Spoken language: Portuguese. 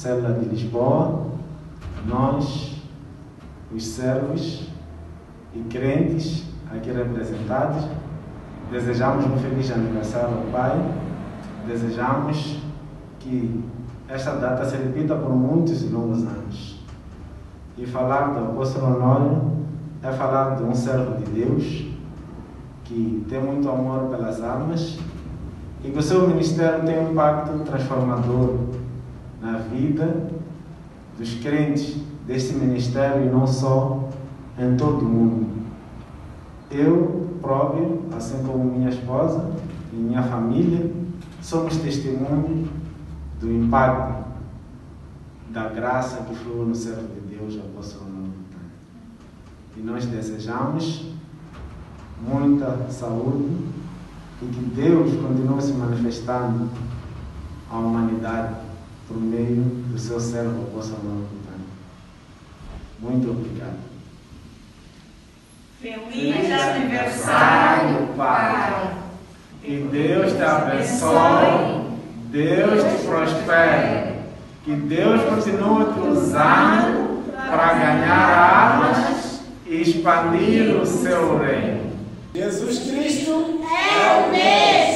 Célula de Lisboa, nós, os servos e crentes aqui representados, desejamos um feliz aniversário ao Pai, desejamos que esta data se repita por muitos e longos anos. E falar do apóstolo Honório é falar de um servo de Deus que tem muito amor pelas almas e que o seu ministério tem um impacto transformador na vida dos crentes deste ministério e não só em todo o mundo. Eu próprio, assim como minha esposa e minha família, somos testemunhos do impacto da graça que flui no servo de Deus, apóstolo Nuno E nós desejamos muita saúde e que Deus continue se manifestando à humanidade por meio do seu servo, apóstolo Nuno Muito obrigado. Feliz aniversário, Pai. Que Deus te abençoe, Deus te prospere, que Deus continue te usando para ganhar almas e expandir o seu reino. Jesus Cristo É o meu